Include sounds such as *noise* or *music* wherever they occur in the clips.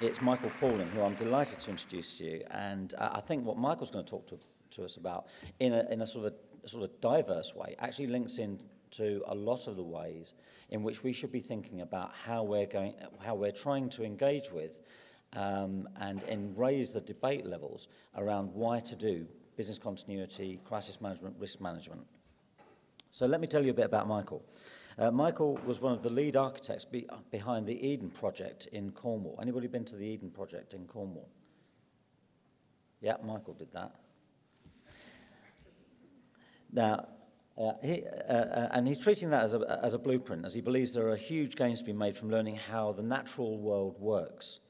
It's Michael Pawlyn, who I'm delighted to introduce to you. And uh, I think what Michael's going to talk to, us about in a, in a sort of a, sort of diverse way actually links in to a lot of the ways in which we should be thinking about how we're going, how we're trying to engage with um, and, and raise the debate levels around why to do business continuity, crisis management, risk management. So let me tell you a bit about Michael. Uh, Michael was one of the lead architects be behind the Eden Project in Cornwall. Anybody been to the Eden Project in Cornwall? Yeah, Michael did that. Now, uh, he, uh, uh, and he's treating that as a, as a blueprint, as he believes there are huge gains to be made from learning how the natural world works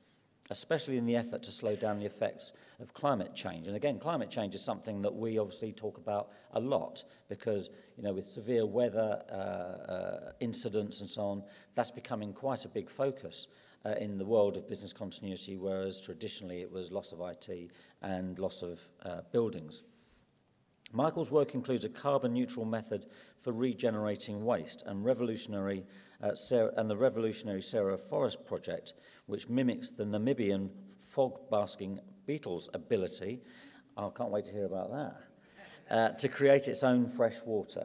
especially in the effort to slow down the effects of climate change. And again, climate change is something that we obviously talk about a lot because, you know, with severe weather uh, uh, incidents and so on, that's becoming quite a big focus uh, in the world of business continuity, whereas traditionally it was loss of IT and loss of uh, buildings. Michael's work includes a carbon neutral method for regenerating waste and revolutionary uh, Sahara, and the revolutionary Sahara Forest project, which mimics the Namibian fog basking beetle's ability. I can't wait to hear about that. Uh, to create its own fresh water.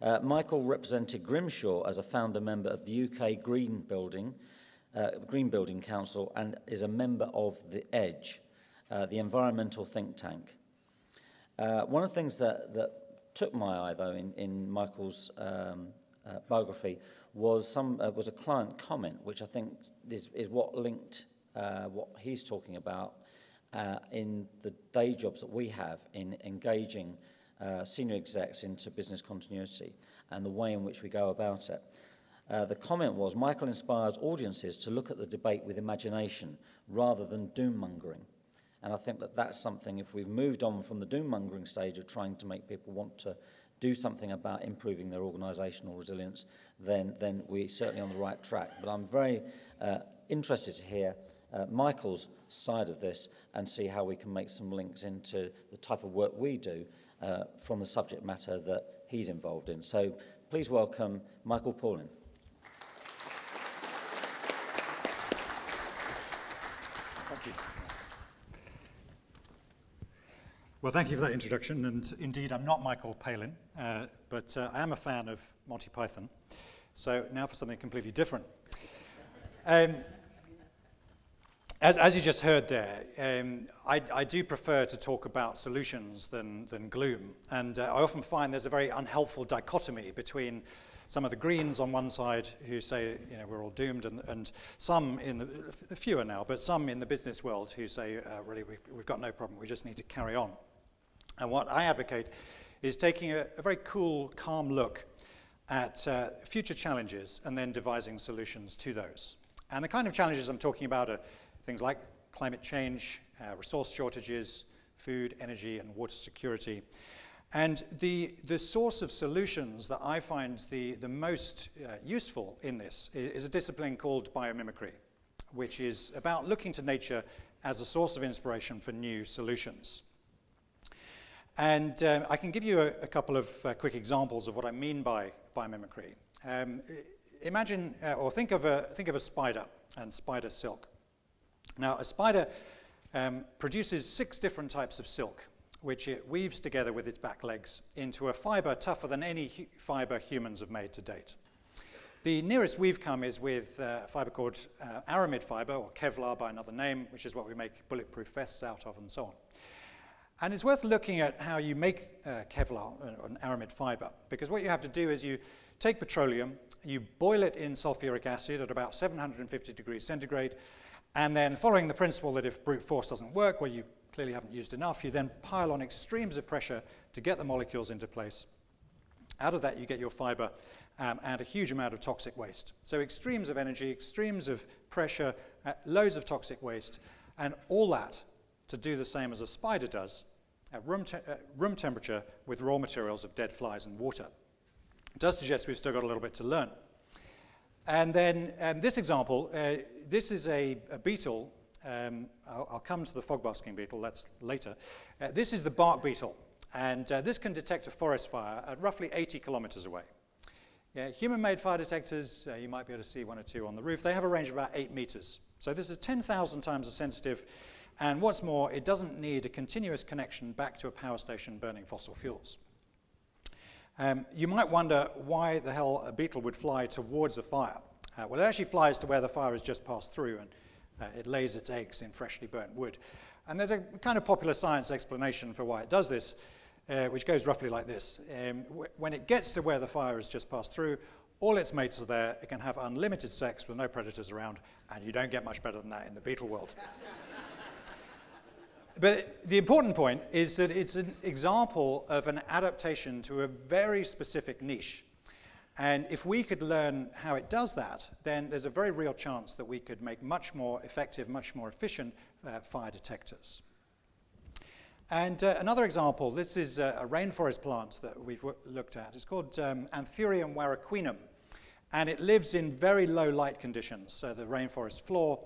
Uh, Michael represented Grimshaw as a founder member of the UK Green Building, uh, Green Building Council and is a member of The Edge, uh, the environmental think tank. Uh, one of the things that, that took my eye, though, in, in Michael's um, uh, biography was, some, uh, was a client comment, which I think is, is what linked uh, what he's talking about uh, in the day jobs that we have in engaging uh, senior execs into business continuity and the way in which we go about it. Uh, the comment was, Michael inspires audiences to look at the debate with imagination rather than doom-mongering. And I think that that's something, if we've moved on from the doom-mongering stage of trying to make people want to do something about improving their organisational resilience, then, then we're certainly on the right track. But I'm very uh, interested to hear uh, Michael's side of this and see how we can make some links into the type of work we do uh, from the subject matter that he's involved in. So please welcome Michael Pawlyn. Thank you. Well, thank you for that introduction. And indeed, I'm not Michael Palin, uh, but uh, I am a fan of Monty Python. So now for something completely different. Um, as, as you just heard there, um, I, I do prefer to talk about solutions than, than gloom. And uh, I often find there's a very unhelpful dichotomy between some of the Greens on one side who say, you know, we're all doomed, and, and some in the, fewer now, but some in the business world who say, uh, really, we've, we've got no problem, we just need to carry on. And what I advocate is taking a, a very cool, calm look at uh, future challenges and then devising solutions to those. And the kind of challenges I'm talking about are things like climate change, uh, resource shortages, food, energy, and water security. And the, the source of solutions that I find the, the most uh, useful in this is, is a discipline called biomimicry, which is about looking to nature as a source of inspiration for new solutions. And um, I can give you a, a couple of uh, quick examples of what I mean by biomimicry. Um, imagine, uh, or think of, a, think of a spider and spider silk. Now, a spider um, produces six different types of silk, which it weaves together with its back legs into a fiber tougher than any hu fiber humans have made to date. The nearest we've come is with uh, fiber called uh, aramid fiber, or Kevlar by another name, which is what we make bulletproof vests out of and so on. And it's worth looking at how you make uh, Kevlar, uh, an aramid fiber, because what you have to do is you take petroleum, you boil it in sulfuric acid at about 750 degrees centigrade, and then following the principle that if brute force doesn't work, well, you clearly haven't used enough, you then pile on extremes of pressure to get the molecules into place. Out of that, you get your fiber um, and a huge amount of toxic waste. So extremes of energy, extremes of pressure, uh, loads of toxic waste, and all that to do the same as a spider does at room, te uh, room temperature with raw materials of dead flies and water. It does suggest we've still got a little bit to learn. And then um, this example, uh, this is a, a beetle. Um, I'll, I'll, come to the fog basking beetle, that's later. Uh, this is the bark beetle. And uh, this can detect a forest fire at roughly 80 kilometers away. Yeah, Human-made fire detectors, uh, you might be able to see one or two on the roof, they have a range of about eight meters. So this is 10,000 times as sensitive, and what's more, it doesn't need a continuous connection back to a power station burning fossil fuels. Um, you might wonder why the hell a beetle would fly towards a fire. Uh, well, it actually flies to where the fire has just passed through, and uh, it lays its eggs in freshly burnt wood. And there's a kind of popular science explanation for why it does this, uh, which goes roughly like this. Um, when it gets to where the fire has just passed through, all its mates are there, it can have unlimited sex with no predators around, and you don't get much better than that in the beetle world. *laughs* But the important point is that it's an example of an adaptation to a very specific niche. And if we could learn how it does that, then there's a very real chance that we could make much more effective, much more efficient uh, fire detectors. And uh, another example, this is a, a, rainforest plant that we've looked at. It's called um, Anthurium warocqueanum. And it lives in very low light conditions, so the rainforest floor.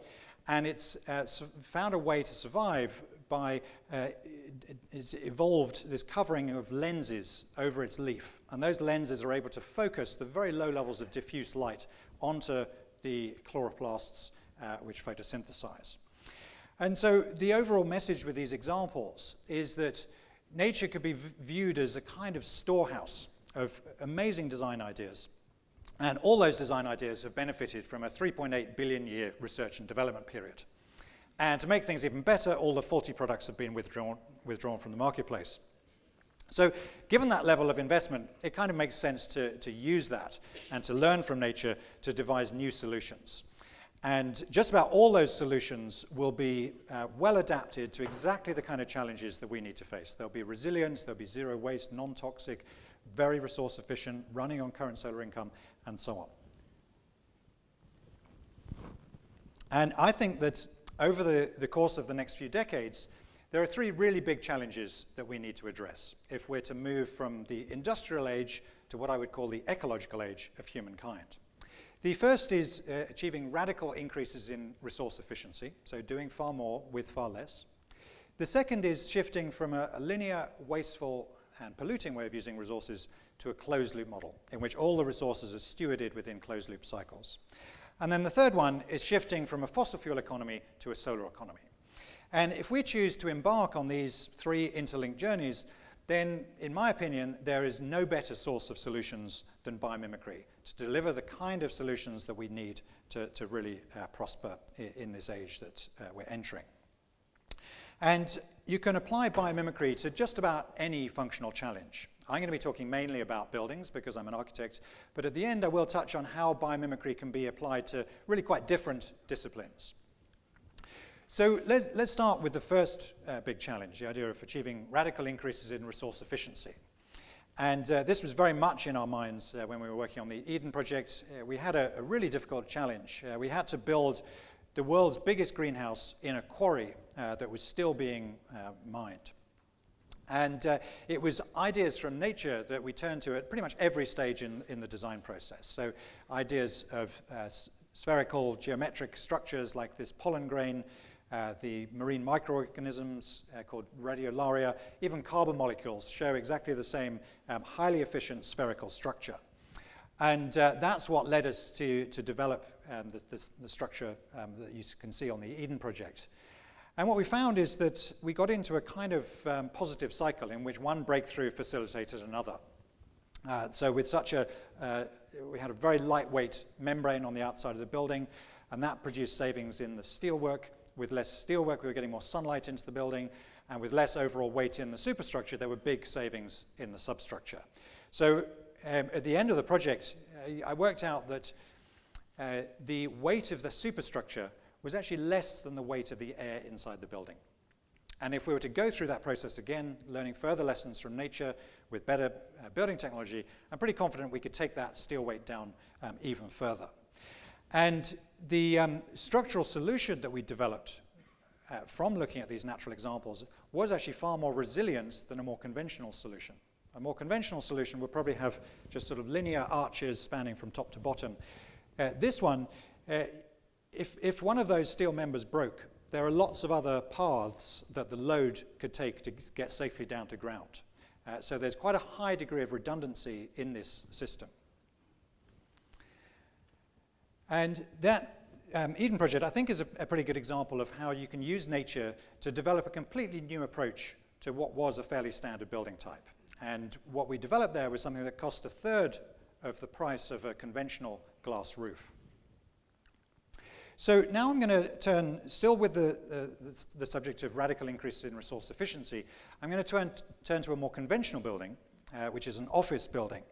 And it's uh, found a way to survive by, uh, it's evolved this covering of lenses over its leaf. And those lenses are able to focus the very low levels of diffuse light onto the chloroplasts uh, which photosynthesize. And so the overall message with these examples is that nature could be viewed as a kind of storehouse of amazing design ideas. And all those design ideas have benefited from a 3.8 billion year research and development period. And to make things even better, all the faulty products have been withdrawn, withdrawn from the marketplace. So given that level of investment, it kind of makes sense to, to use that and to learn from nature to devise new solutions. And just about all those solutions will be uh, well adapted to exactly the kind of challenges that we need to face. There'll be resilience, there'll be zero waste, non-toxic, very resource efficient, running on current solar income, and so on. And I think that over the, the course of the next few decades, there are three really big challenges that we need to address if we're to move from the industrial age to what I would call the ecological age of humankind. The first is uh, achieving radical increases in resource efficiency, so doing far more with far less. The second is shifting from a, a linear, wasteful, and polluting way of using resources to a closed loop model, in which all the resources are stewarded within closed loop cycles. And then the third one is shifting from a fossil fuel economy to a solar economy. And if we choose to embark on these three interlinked journeys, then, in my opinion, there is no better source of solutions than biomimicry to deliver the kind of solutions that we need to, to really uh, prosper in, in, this age that uh, we're entering. And you can apply biomimicry to just about any functional challenge. I'm going to be talking mainly about buildings because I'm an architect, but at the end I will touch on how biomimicry can be applied to really quite different disciplines. So let's, let's start with the first uh, big challenge, the idea of achieving radical increases in resource efficiency. And uh, this was very much in our minds uh, when we were working on the Eden project. Uh, we had a, a, really difficult challenge. Uh, we had to build the world's biggest greenhouse in a quarry uh, that was still being mined. And uh, it was ideas from nature that we turned to at pretty much every stage in, in the design process. So ideas of uh, spherical geometric structures like this pollen grain, uh, the marine microorganisms uh, called radiolaria, even carbon molecules show exactly the same um, highly efficient spherical structure. And uh, that's what led us to, to develop um, the, the, the, structure um, that you can see on the Eden project. And what we found is that we got into a kind of um, positive cycle in which one breakthrough facilitated another. Uh, so with such a, uh, we had a very lightweight membrane on the outside of the building, and that produced savings in the steelwork. With less steelwork, we were getting more sunlight into the building, and with less overall weight in the superstructure, there were big savings in the substructure. So um, at the end of the project, uh, I worked out that uh, the weight of the superstructure was actually less than the weight of the air inside the building. And if we were to go through that process again, learning further lessons from nature with better uh, building technology, I'm pretty confident we could take that steel weight down um, even further. And the um, structural solution that we developed uh, from looking at these natural examples was actually far more resilient than a more conventional solution. A more conventional solution would probably have just sort of linear arches spanning from top to bottom. Uh, this one, uh, if, if one of those steel members broke, there are lots of other paths that the load could take to get safely down to ground. Uh, so there's quite a high degree of redundancy in this system. And that um, Eden Project, I think, is a, a pretty good example of how you can use nature to develop a completely new approach to what was a fairly standard building type. And what we developed there was something that cost a third of the price of a conventional glass roof. So now I'm going to turn, still with the, uh, the, the, subject of radical increases in resource efficiency, I'm going to turn, turn to a more conventional building, uh, which is an office building.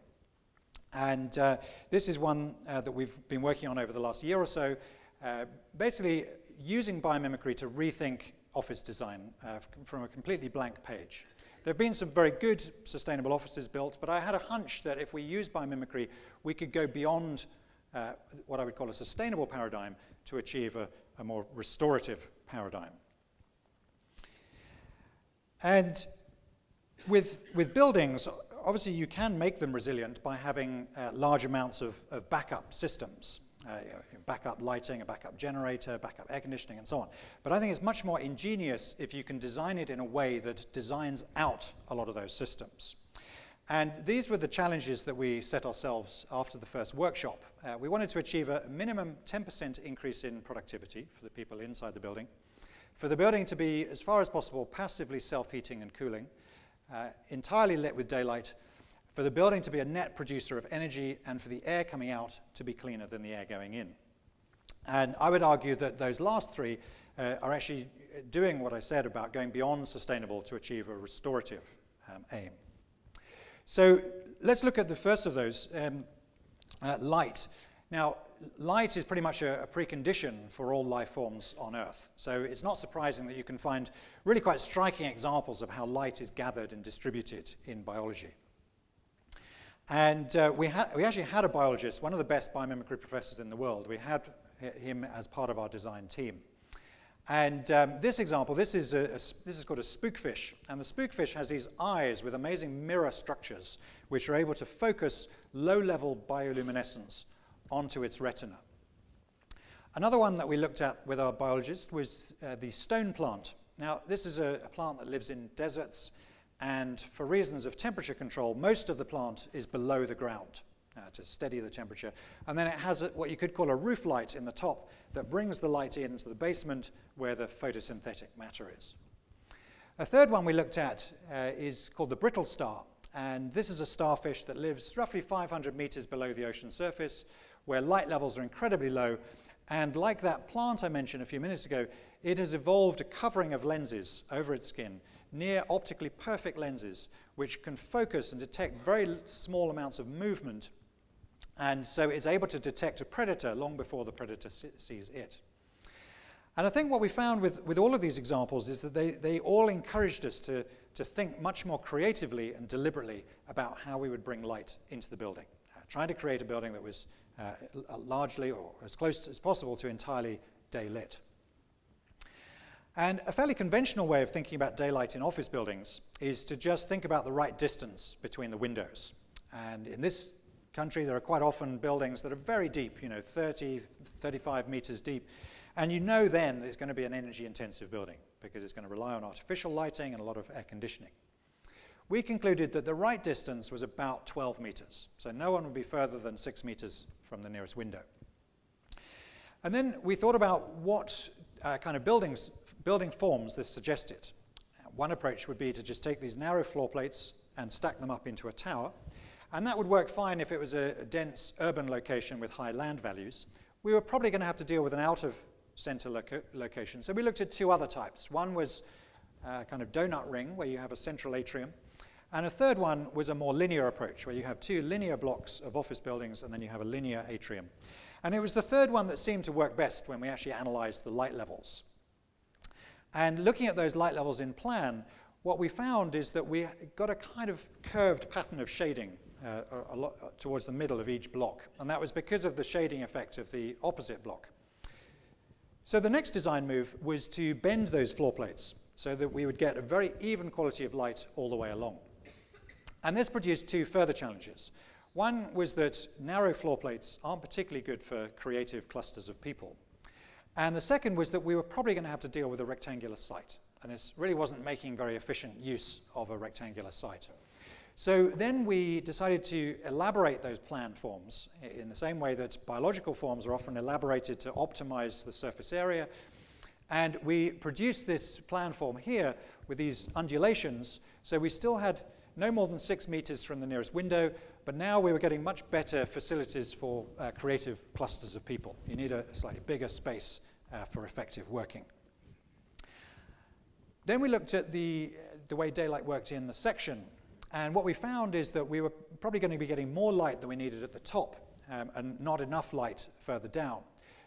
And uh, this is one uh, that we've been working on over the last year or so, uh, basically using biomimicry to rethink office design uh, from a completely blank page. There have been some very good sustainable offices built, but I had a hunch that if we use biomimicry, we could go beyond uh, what I would call a sustainable paradigm to achieve a, a more restorative paradigm. And with, with buildings, obviously you can make them resilient by having uh, large amounts of, of backup systems uh, backup lighting, a backup generator, backup air conditioning, and so on. But I think it's much more ingenious if you can design it in a way that designs out a lot of those systems. And these were the challenges that we set ourselves after the first workshop. Uh, we wanted to achieve a minimum 10% increase in productivity for the people inside the building, for the building to be, as far as possible, passively self-heating and cooling, uh, entirely lit with daylight, for the building to be a net producer of energy and for the air coming out to be cleaner than the air going in. And I would argue that those last three uh, are actually doing what I said about going beyond sustainable to achieve a restorative um, aim. So let's look at the first of those, um, uh, light. Now, light is pretty much a, a, precondition for all life forms on Earth. So it's not surprising that you can find really quite striking examples of how light is gathered and distributed in biology. And uh, we, we actually had a biologist, one of the best biomimicry professors in the world. We had him as part of our design team. And um, this example, this is, a, a, this is called a spookfish. And the spookfish has these eyes with amazing mirror structures, which are able to focus low-level bioluminescence onto its retina. Another one that we looked at with our biologist was uh, the stone plant. Now, this is a, a plant that lives in deserts and for reasons of temperature control, most of the plant is below the ground uh, to steady the temperature. And then it has a, what you could call a roof light in the top that brings the light into the basement where the photosynthetic matter is. A third one we looked at uh, is called the brittle star. And this is a starfish that lives roughly 500 meters below the ocean surface, where light levels are incredibly low. And like that plant I mentioned a few minutes ago, it has evolved a covering of lenses over its skin near optically perfect lenses which can focus and detect very small amounts of movement and so it's able to detect a predator long before the predator sees it. And I think what we found with, with all of these examples is that they, they all encouraged us to, to think much more creatively and deliberately about how we would bring light into the building, uh, trying to create a building that was uh, largely or as close as possible to entirely day lit. And a fairly conventional way of thinking about daylight in office buildings is to just think about the right distance between the windows. And in this country, there are quite often buildings that are very deep, you know, 30, 35 meters deep. And you know then it's going to be an energy intensive building because it's going to rely on artificial lighting and a lot of air conditioning. We concluded that the right distance was about 12 meters. So no one would be further than six meters from the nearest window. And then we thought about what uh, kind of buildings building forms this suggested. One approach would be to just take these narrow floor plates and stack them up into a tower. And that would work fine if it was a, dense urban location with high land values. We were probably going to have to deal with an out of center loca location. So we looked at two other types. One was a kind of donut ring where you have a central atrium. And a third one was a more linear approach where you have two linear blocks of office buildings and then you have a linear atrium. And it was the third one that seemed to work best when we actually analyzed the light levels. And looking at those light levels in plan, what we found is that we got a kind of curved pattern of shading uh, lot, uh, towards the middle of each block. And that was because of the shading effect of the opposite block. So the next design move was to bend those floor plates so that we would get a very even quality of light all the way along. And this produced two further challenges. One was that narrow floor plates aren't particularly good for creative clusters of people. And the second was that we were probably going to have to deal with a rectangular site. And this really wasn't making very efficient use of a rectangular site. So then we decided to elaborate those plan forms in the same way that biological forms are often elaborated to optimize the surface area. And we produced this plan form here with these undulations. So we still had no more than six meters from the nearest window, but now we were getting much better facilities for uh, creative clusters of people. You need a slightly bigger space uh, for effective working. Then we looked at the, the way daylight worked in the section. And what we found is that we were probably going to be getting more light than we needed at the top um, and not enough light further down.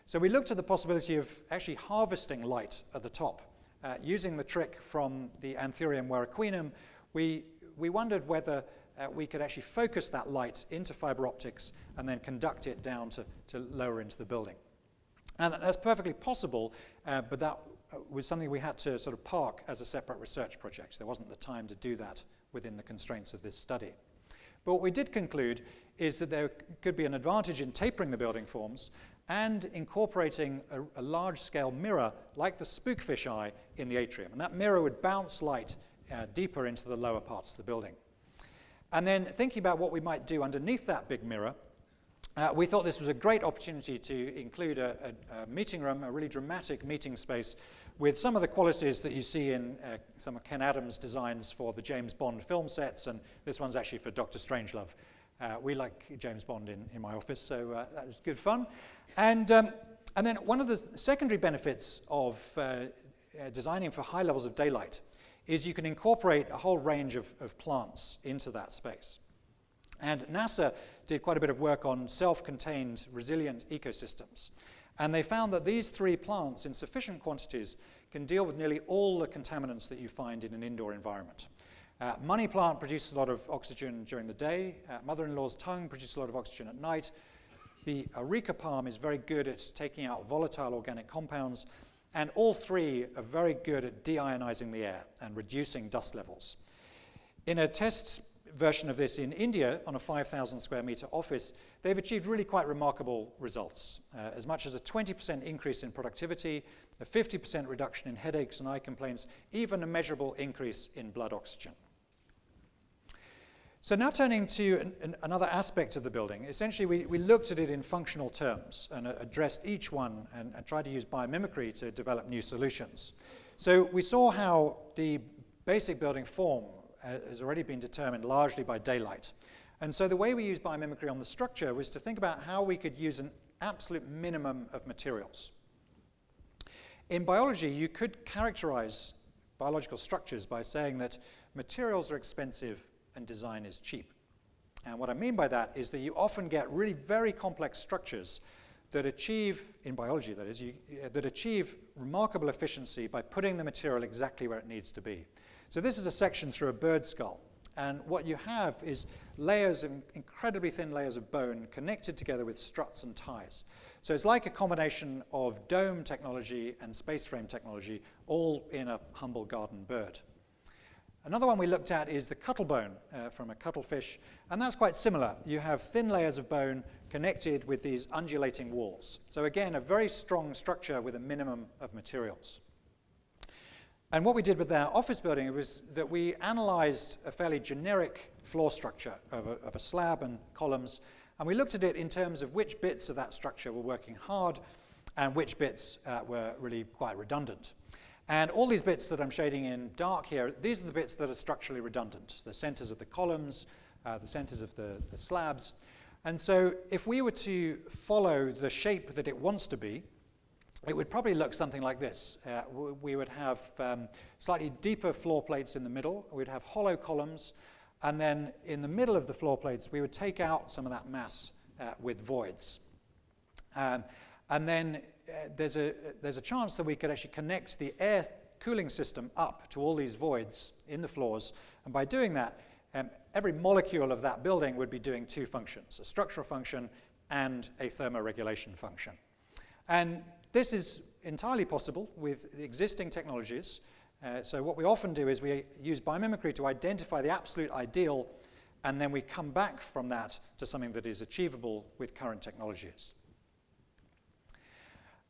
So we looked at the possibility of actually harvesting light at the top. Uh, using the trick from the Anthurium warocqueanum, we, we wondered whether uh, we could actually focus that light into fiber optics and then conduct it down to, to lower into the building. And that's perfectly possible, uh, but that uh, was something we had to sort of park as a separate research project. There wasn't the time to do that within the constraints of this study. But what we did conclude is that there could be an advantage in tapering the building forms and incorporating a, a large-scale mirror like the spookfish eye in the atrium. And that mirror would bounce light uh, deeper into the lower parts of the building. And then thinking about what we might do underneath that big mirror, uh, we thought this was a great opportunity to include a, a, a, meeting room, a really dramatic meeting space with some of the qualities that you see in uh, some of Ken Adam's designs for the James Bond film sets, and this one's actually for Dr. Strangelove. Uh, we like James Bond in, in my office, so uh, that was good fun. And, um, and then one of the secondary benefits of uh, uh, designing for high levels of daylight is you can incorporate a whole range of, of plants into that space. And NASA did quite a bit of work on self-contained resilient ecosystems. And they found that these three plants in sufficient quantities can deal with nearly all the contaminants that you find in an indoor environment. Uh, money plant produces a lot of oxygen during the day. Uh, mother-in-law's tongue produces a lot of oxygen at night. The areca palm is very good at taking out volatile organic compounds. And all three are very good at deionizing the air and reducing dust levels. In a test version of this in India on a 5,000 square meter office, they've achieved really quite remarkable results. Uh, as much as a 20% increase in productivity, a 50% reduction in headaches and eye complaints, even a measurable increase in blood oxygen. So now turning to an, an, another aspect of the building, essentially we, we looked at it in functional terms and uh, addressed each one and, and tried to use biomimicry to develop new solutions. So we saw how the basic building form Uh, has already been determined largely by daylight. And so the way we used biomimicry on the structure was to think about how we could use an absolute minimum of materials. In biology, you could characterize biological structures by saying that materials are expensive and design is cheap. And what I mean by that is that you often get really very complex structures that achieve, in biology that is, you, uh, that achieve remarkable efficiency by putting the material exactly where it needs to be. So this is a section through a bird skull. And what you have is layers of incredibly thin layers of bone connected together with struts and ties. So it's like a combination of dome technology and space frame technology, all in a humble garden bird. Another one we looked at is the cuttlebone uh, from a cuttlefish, and that's quite similar. You have thin layers of bone connected with these undulating walls. So again, a very strong structure with a minimum of materials. And what we did with our office building was that we analyzed a fairly generic floor structure of a, of a slab and columns, and we looked at it in terms of which bits of that structure were working hard and which bits uh, were really quite redundant. And all these bits that I'm shading in dark here, these are the bits that are structurally redundant, the centers of the columns, uh, the centers of the, the slabs. And so if we were to follow the shape that it wants to be, it would probably look something like this. Uh, we would have um, slightly deeper floor plates in the middle, we'd have hollow columns, and then in the middle of the floor plates, we would take out some of that mass uh, with voids. Um, and then uh, there's, a, there's a chance that we could actually connect the air cooling system up to all these voids in the floors. And by doing that, um, every molecule of that building would be doing two functions, a structural function and a thermoregulation function. And this is entirely possible with existing technologies. Uh, so what we often do is we use biomimicry to identify the absolute ideal, and then we come back from that to something that is achievable with current technologies.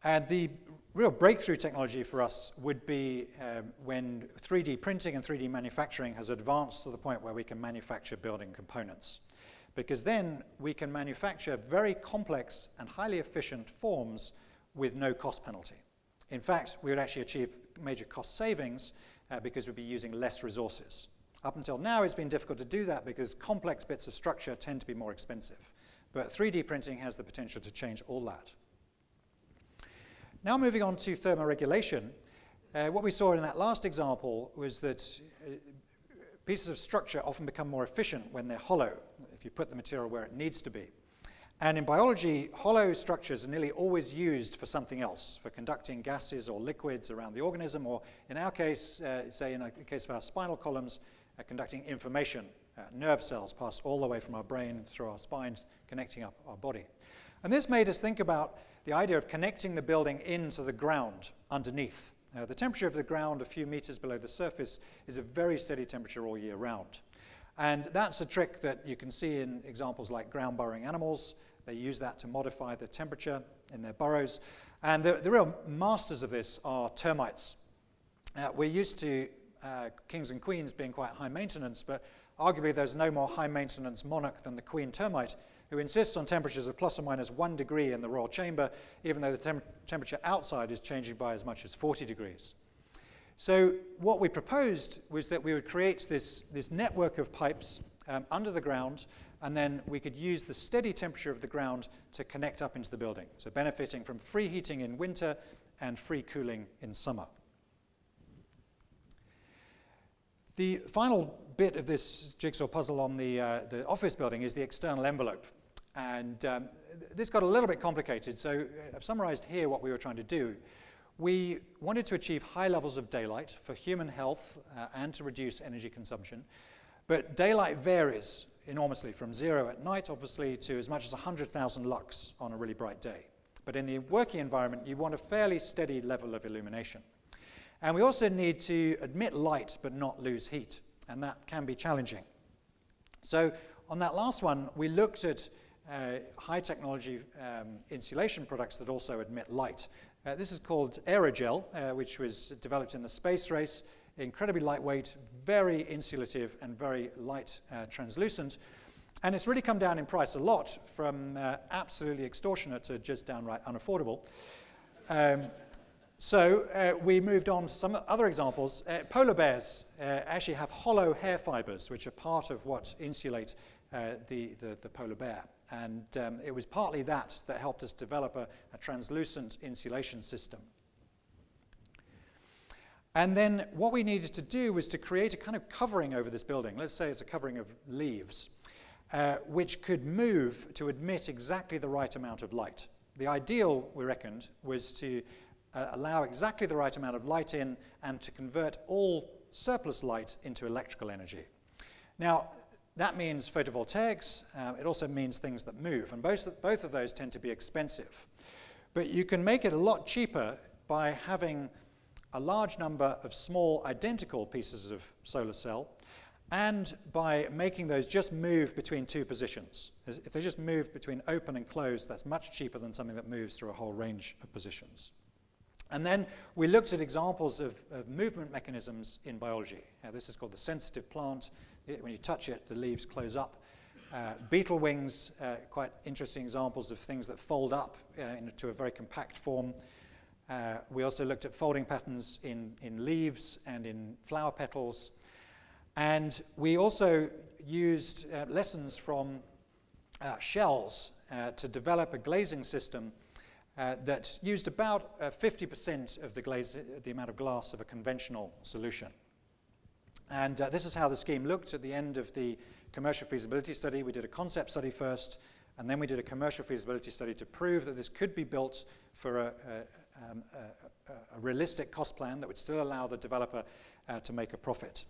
And the real breakthrough technology for us would be um, when 3D printing and 3D manufacturing has advanced to the point where we can manufacture building components. Because then we can manufacture very complex and highly efficient forms with no cost penalty. In fact, we would actually achieve major cost savings uh, because we'd be using less resources. Up until now, it's been difficult to do that because complex bits of structure tend to be more expensive. But 3D printing has the potential to change all that. Now moving on to thermoregulation, uh, what we saw in that last example was that uh, pieces of structure often become more efficient when they're hollow, if you put the material where it needs to be. And in biology, hollow structures are nearly always used for something else, for conducting gases or liquids around the organism, or in our case, uh, say in the case of our spinal columns, uh, conducting information. Uh, nerve cells pass all the way from our brain through our spines, connecting up our body. And this made us think about the idea of connecting the building into the ground underneath. The temperature of the ground a few meters below the surface is a very steady temperature all year round. And that's a trick that you can see in examples like ground burrowing animals. They use that to modify the temperature in their burrows. And the, the real masters of this are termites. Uh, we're used to uh, kings and queens being quite high maintenance, but arguably there's no more high maintenance monarch than the queen termite, who insists on temperatures of plus or minus one degree in the royal chamber, even though the tem temperature outside is changing by as much as 40 degrees. So what we proposed was that we would create this, this network of pipes um, under the ground, and then we could use the steady temperature of the ground to connect up into the building, so benefiting from free heating in winter and free cooling in summer. The final bit of this jigsaw puzzle on the, uh, the office building is the external envelope. And um, this got a little bit complicated, so I've summarized here what we were trying to do. We wanted to achieve high levels of daylight for human health uh, and to reduce energy consumption. But daylight varies enormously from zero at night, obviously, to as much as 100,000 lux on a really bright day. But in the working environment, you want a fairly steady level of illumination. And we also need to admit light but not lose heat, and that can be challenging. So on that last one, we looked at uh, high technology um, insulation products that also admit light. Uh, this is called aerogel, uh, which was developed in the space race. Incredibly lightweight, very insulative, and very light uh, translucent. And it's really come down in price a lot from uh, absolutely extortionate to just downright unaffordable. Um, so uh, we moved on to some other examples. Uh, polar bears actually have hollow hair fibers, which are part of what insulate the, the, the, polar bear. And um, it was partly that that helped us develop a, a translucent insulation system. And then what we needed to do was to create a kind of covering over this building. Let's say it's a covering of leaves, uh, which could move to admit exactly the right amount of light. The ideal, we reckoned, was to uh, allow exactly the right amount of light in and to convert all surplus light into electrical energy. Now, that means photovoltaics. Uh, it also means things that move, and both, both of those tend to be expensive. But you can make it a lot cheaper by having a large number of small identical pieces of solar cell and by making those just move between two positions. If they just move between open and closed, that's much cheaper than something that moves through a whole range of positions. And then we looked at examples of, of movement mechanisms in biology. Now, this is called the sensitive plant. It, when you touch it, the leaves close up. Uh, beetle wings, uh, quite interesting examples of things that fold up uh, into a very compact form. Uh, we also looked at folding patterns in, in leaves and in flower petals. And we also used uh, lessons from uh, shells to develop a glazing system that used about 50% uh, of the, glaze, the amount of glass of a conventional solution. And uh, this is how the scheme looked at the end of the commercial feasibility study. We did a concept study first, and then we did a commercial feasibility study to prove that this could be built for a, a, um, a, a realistic cost plan that would still allow the developer uh, to make a profit.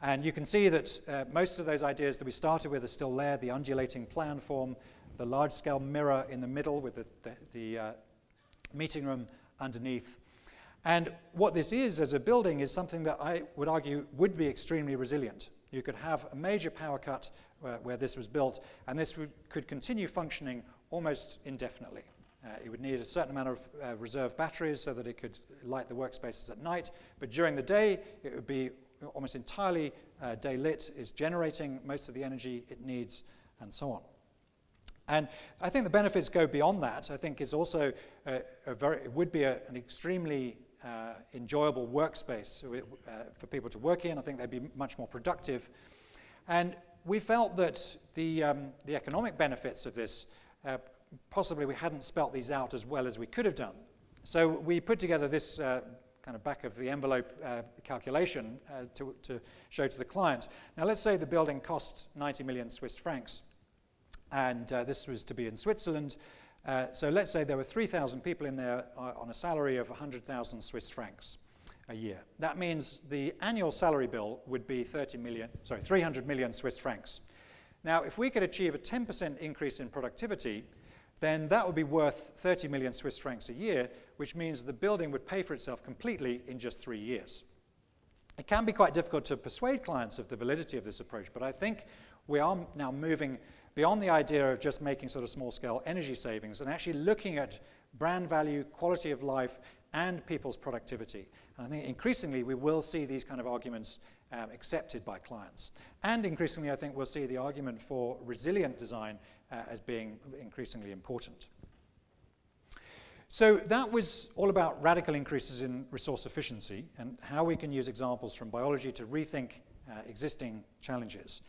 And you can see that uh, most of those ideas that we started with are still there, the undulating plan form, the large-scale mirror in the middle with the, the, the uh, meeting room underneath. And what this is as a building is something that I would argue would be extremely resilient. You could have a major power cut uh, where this was built, and this would, could continue functioning almost indefinitely. Uh, it would need a certain amount of uh, reserve batteries so that it could light the workspaces at night. But during the day, it would be almost entirely uh, day lit, is generating most of the energy it needs, and so on. And I think the benefits go beyond that. I think it's also a, a very, it would be a, an extremely uh, enjoyable workspace uh, for people to work in. I think they'd be much more productive. And we felt that the, um, the economic benefits of this, uh, possibly we hadn't spelt these out as well as we could have done. So we put together this uh, kind of back of the envelope uh, calculation uh, to, to show to the client. Now let's say the building costs 90 million Swiss francs, and uh, this was to be in Switzerland. Uh, so let's say there were 3,000 people in there on a salary of 100,000 Swiss francs a year. That means the annual salary bill would be 30 million, sorry, 300 million Swiss francs. Now, if we could achieve a 10% increase in productivity, then that would be worth 30 million Swiss francs a year, which means the building would pay for itself completely in just three years. It can be quite difficult to persuade clients of the validity of this approach, but I think we are now moving beyond the idea of just making sort of small scale energy savings and actually looking at brand value, quality of life, and people's productivity. And I think increasingly we will see these kind of arguments um, accepted by clients. And increasingly, I think we'll see the argument for resilient design uh, as being increasingly important. So that was all about radical increases in resource efficiency and how we can use examples from biology to rethink uh, existing challenges.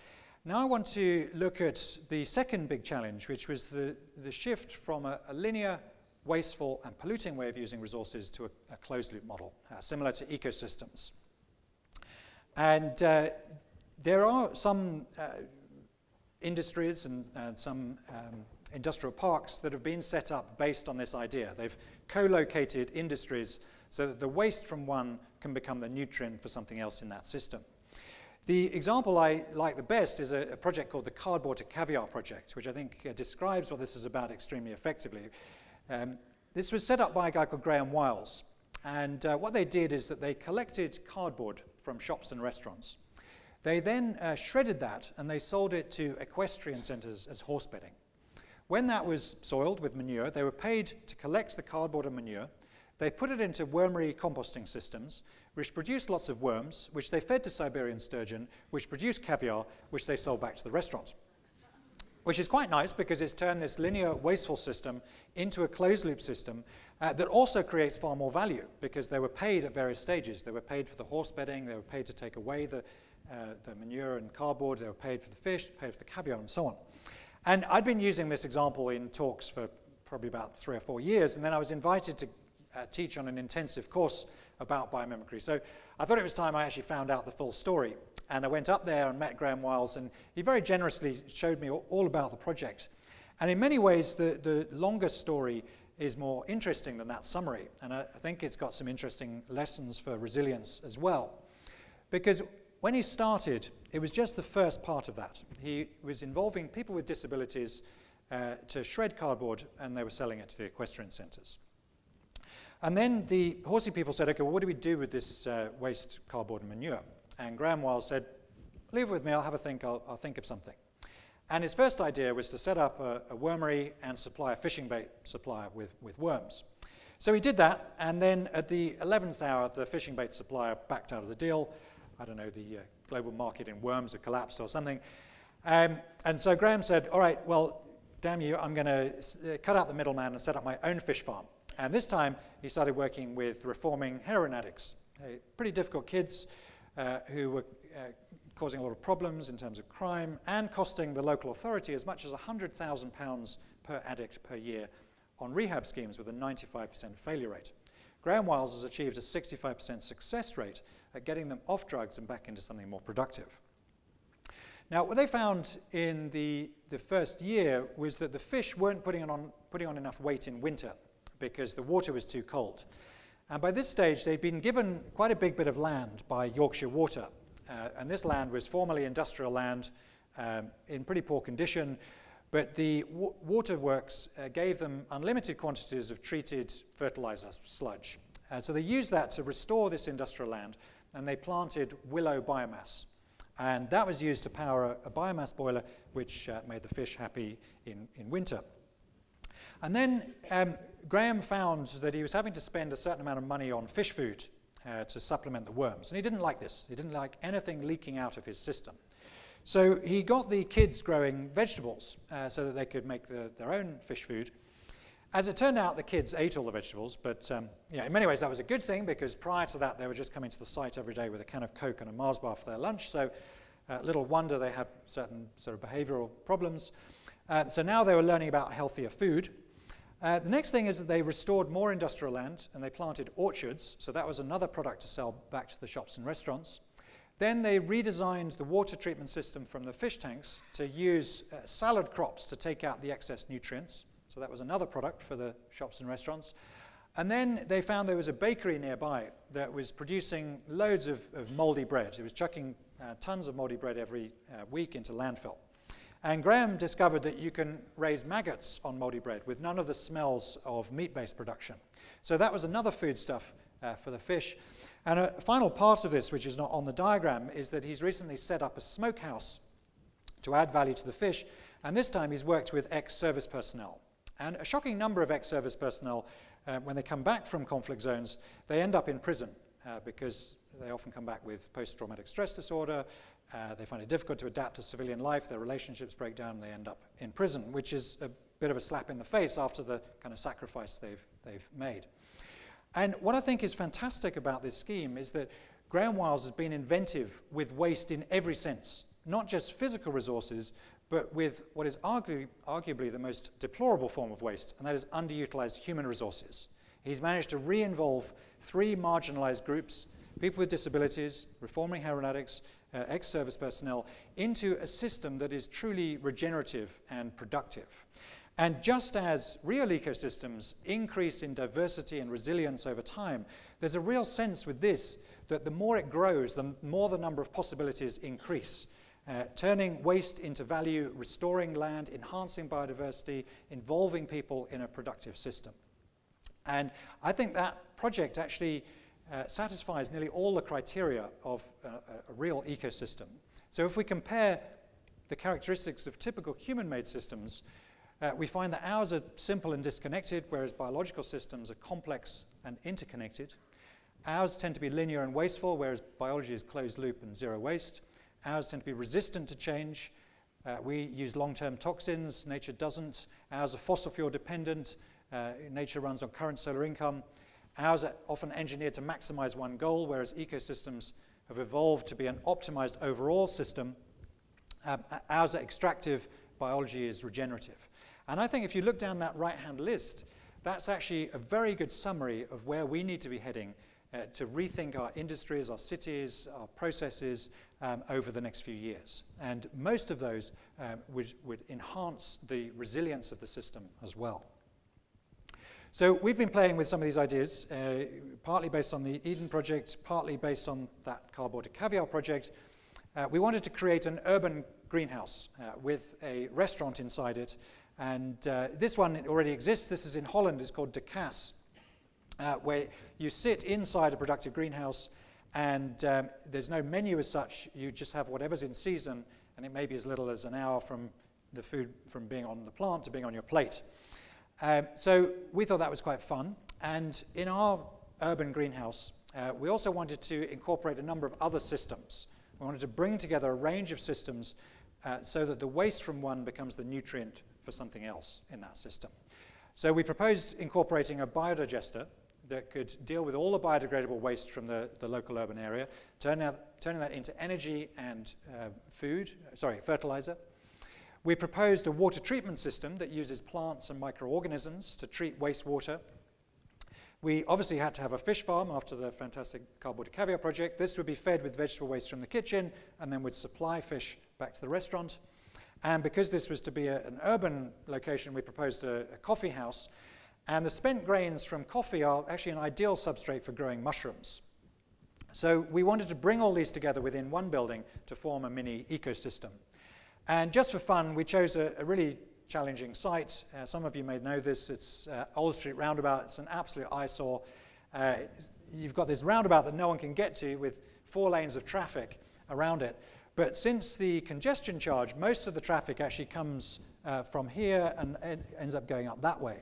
Now I want to look at the second big challenge, which was the, the shift from a, a linear wasteful and polluting way of using resources to a, a closed loop model, uh, similar to ecosystems. And uh, there are some uh, industries and, and some um, industrial parks that have been set up based on this idea. They've co-located industries so that the waste from one can become the nutrient for something else in that system. The example I like the best is a, a project called the Cardboard to Caviar Project, which I think uh, describes what this is about extremely effectively. Um, this was set up by a guy called Graham Wiles. And uh, what they did is that they collected cardboard from shops and restaurants. They then uh, shredded that and they sold it to equestrian centres as horse bedding. When that was soiled with manure, they were paid to collect the cardboard and manure. They put it into wormery composting systems, which produced lots of worms, which they fed to Siberian sturgeon, which produced caviar, which they sold back to the restaurants which is quite nice because it's turned this linear wasteful system into a closed loop system uh, that also creates far more value because they were paid at various stages. They were paid for the horse bedding, they were paid to take away the, uh, the manure and cardboard, they were paid for the fish, paid for the caviar, and so on. And I'd been using this example in talks for probably about three or four years, and then I was invited to uh, teach on an intensive course about biomimicry. So I thought it was time I actually found out the full story. And I went up there and met Graham Wiles, and he very generously showed me all about the project. And in many ways, the, the longer story is more interesting than that summary. And I, I think it's got some interesting lessons for resilience as well. Because when he started, it was just the first part of that. He was involving people with disabilities uh, to shred cardboard, and they were selling it to the equestrian centres. And then the horsey people said, okay, well, what do we do with this uh, waste cardboard and manure? And Graham Wiles said, leave it with me, I'll have a think, I'll, I'll think of something. And his first idea was to set up a, a, wormery and supply a fishing bait supplier with, with worms. So he did that, and then at the 11th hour, the fishing bait supplier backed out of the deal. I don't know, the uh, global market in worms had collapsed or something. Um, and so Graham said, all right, well, damn you, I'm going to uh, cut out the middleman and set up my own fish farm. And this time, he started working with reforming heroin addicts, pretty difficult kids uh, who were uh, causing a lot of problems in terms of crime and costing the local authority as much as £100,000 per addict per year on rehab schemes with a 95% failure rate. Graham Wiles has achieved a 65% success rate at getting them off drugs and back into something more productive. Now, what they found in the, the first year was that the fish weren't putting on, putting on enough weight in winter because the water was too cold. And by this stage, they'd been given quite a big bit of land by Yorkshire Water. Uh, and this land was formerly industrial land um, in pretty poor condition, but the waterworks uh, gave them unlimited quantities of treated fertilizer sludge. Uh, so they used that to restore this industrial land, and they planted willow biomass. And that was used to power a, a biomass boiler, which uh, made the fish happy in, in winter. And then um, Graham found that he was having to spend a certain amount of money on fish food uh, to supplement the worms. And he didn't like this. He didn't like anything leaking out of his system. So he got the kids growing vegetables uh, so that they could make the, their own fish food. As it turned out, the kids ate all the vegetables, but um, yeah, in many ways that was a good thing because prior to that they were just coming to the site every day with a can of Coke and a Mars bar for their lunch. So uh, little wonder they have certain sort of behavioral problems. Uh, so now they were learning about healthier food. Uh, the next thing is that they restored more industrial land and they planted orchards. So that was another product to sell back to the shops and restaurants. Then they redesigned the water treatment system from the fish tanks to use uh, salad crops to take out the excess nutrients. So that was another product for the shops and restaurants. And then they found there was a bakery nearby that was producing loads of, of moldy bread. It was chucking uh, tons of moldy bread every uh, week into landfill. And Graham discovered that you can raise maggots on moldy bread with none of the smells of meat based production. So that was another foodstuff uh, for the fish. And a final part of this, which is not on the diagram, is that he's recently set up a smokehouse to add value to the fish. And this time he's worked with ex service personnel. And a shocking number of ex service personnel, uh, when they come back from conflict zones, they end up in prison uh, because they often come back with post traumatic stress disorder, uh, they find it difficult to adapt to civilian life. Their relationships break down. and They end up in prison, which is a bit of a slap in the face after the kind of sacrifice they've, they've made. And what I think is fantastic about this scheme is that Graham Wiles has been inventive with waste in every sense, not just physical resources, but with what is arguably, arguably the most deplorable form of waste, and that is underutilized human resources. He's managed to re involve three marginalized groups people with disabilities, reforming heroin addicts, uh, ex service personnel into a system that is truly regenerative and productive. And just as real ecosystems increase in diversity and resilience over time, there's a real sense with this that the more it grows, the more the number of possibilities increase. Uh, turning waste into value, restoring land, enhancing biodiversity, involving people in a productive system. And I think that project actually uh, satisfies nearly all the criteria of a, a real ecosystem. So if we compare the characteristics of typical human-made systems, uh, we find that ours are simple and disconnected, whereas biological systems are complex and interconnected. Ours tend to be linear and wasteful, whereas biology is closed loop and zero waste. Ours tend to be resistant to change. Uh, we use long-term toxins, nature doesn't. Ours are fossil fuel dependent. Uh, nature runs on current solar income. Ours are often engineered to maximize one goal, whereas ecosystems have evolved to be an optimized overall system. Um, ours are extractive, biology is regenerative. And I think if you look down that right hand list, that's actually a very good summary of where we need to be heading uh, to rethink our industries, our cities, our processes um, over the next few years. And most of those um, would, would enhance the resilience of the system as well. So we've been playing with some of these ideas, uh, partly based on the Eden project, partly based on that cardboard caviar project. Uh, we wanted to create an urban greenhouse uh, with a restaurant inside it. And uh, this one already exists. This is in Holland. It's called De Kas, uh, where you sit inside a productive greenhouse and um, there's no menu as such. You just have whatever's in season, and it may be as little as an hour from the food from being on the plant to being on your plate. Um, so we thought that was quite fun. And in our urban greenhouse, uh, we also wanted to incorporate a number of other systems. We wanted to bring together a range of systems uh, so that the waste from one becomes the nutrient for something else in that system. So we proposed incorporating a biodigester that could deal with all the biodegradable waste from the, the local urban area, turning, out, turning that into energy and uh, food, sorry, fertilizer, we proposed a water treatment system that uses plants and microorganisms to treat wastewater. We obviously had to have a fish farm after the fantastic cardboard caviar project. This would be fed with vegetable waste from the kitchen and then would supply fish back to the restaurant. And because this was to be a, an urban location, we proposed a, a coffee house. And the spent grains from coffee are actually an ideal substrate for growing mushrooms. So we wanted to bring all these together within one building to form a mini ecosystem. And just for fun, we chose a, a really challenging site. Uh, some of you may know this. It's uh, Old Street Roundabout. It's an absolute eyesore. Uh, you've got this roundabout that no one can get to with four lanes of traffic around it. But since the congestion charge, most of the traffic actually comes uh, from here and ends up going up that way.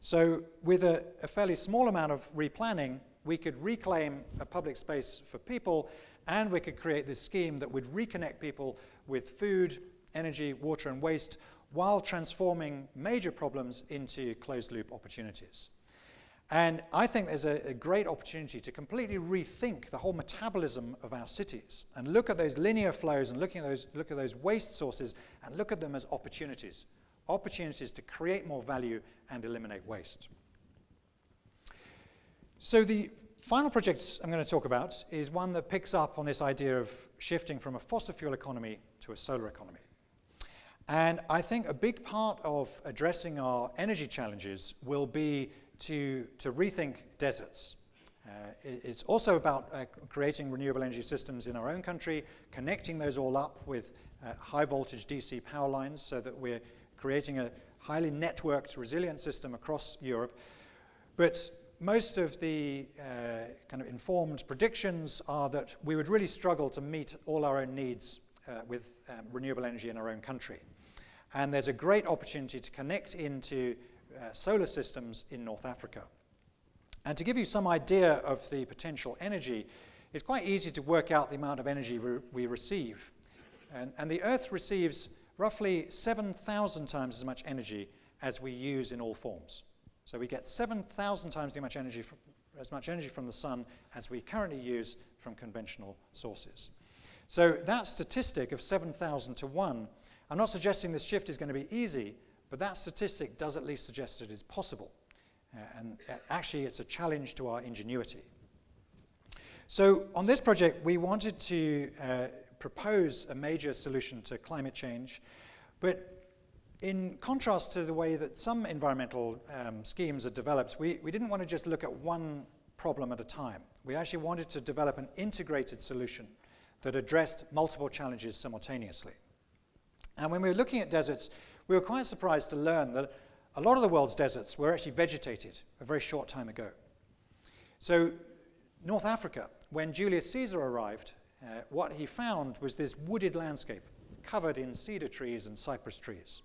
So with a, a fairly small amount of replanning, we could reclaim a public space for people and we could create this scheme that would reconnect people with food, energy, water, and waste while transforming major problems into closed loop opportunities. And I think there's a, a, great opportunity to completely rethink the whole metabolism of our cities and look at those linear flows and looking at those, look at those waste sources and look at them as opportunities. Opportunities to create more value and eliminate waste. So the final project I'm going to talk about is one that picks up on this idea of shifting from a fossil fuel economy to a solar economy. And I think a big part of addressing our energy challenges will be to, to rethink deserts. Uh, it's also about uh, creating renewable energy systems in our own country, connecting those all up with uh, high voltage DC power lines so that we're creating a highly networked, resilient system across Europe. But most of the uh, kind of informed predictions are that we would really struggle to meet all our own needs uh, with um, renewable energy in our own country. And there's a great opportunity to connect into uh, solar systems in North Africa. And to give you some idea of the potential energy, it's quite easy to work out the amount of energy re we receive. And, and, the Earth receives roughly 7,000 times as much energy as we use in all forms. So we get 7,000 times much as much energy from the sun as we currently use from conventional sources. So that statistic of 7,000 to 1, I'm not suggesting this shift is going to be easy, but that statistic does at least suggest it is possible. Uh, and uh, actually, it's a challenge to our ingenuity. So on this project, we wanted to uh, propose a major solution to climate change, but in contrast to the way that some environmental um, schemes are developed, we, we didn't want to just look at one problem at a time. We actually wanted to develop an integrated solution that addressed multiple challenges simultaneously. And when we were looking at deserts, we were quite surprised to learn that a lot of the world's deserts were actually vegetated a very short time ago. So North Africa, when Julius Caesar arrived, uh, what he found was this wooded landscape covered in cedar trees and cypress trees.